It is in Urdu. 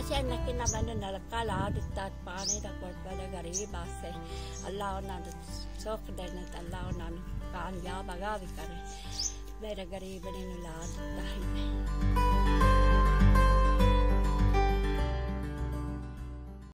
میں نے نلکا لا دتا پانی کا غریب واسطے اللہ ان سکھ دینا اللہ انہوں نے پانی لیا بگاہ بھی کرے میرے گریب نے لا د